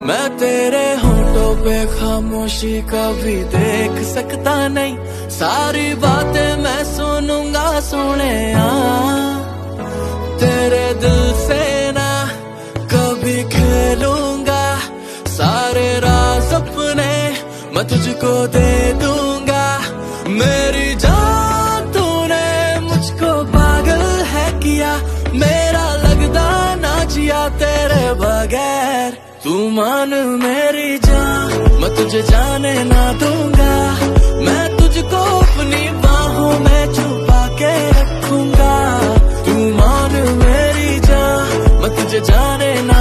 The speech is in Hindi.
मैं तेरे होठों पे खामोशी कभी देख सकता नहीं। सारी बातें मैं सुनूँगा, सुने तेरे दिल से ना कभी खेलूँगा। सारे राज अपने मैं तुझको दे दूँगा। मेरी जान तूने मुझको पागल है किया। मेरा लगदा ना जिया तेरे बगैर। तू मान मेरी जान, मैं तुझे जाने ना दूँगा। मैं तुझको अपनी बाहों में छुपा के रखूँगा। तू मान मेरी जान, मैं तुझे जाने ना